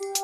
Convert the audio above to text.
Bye.